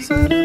Saturday.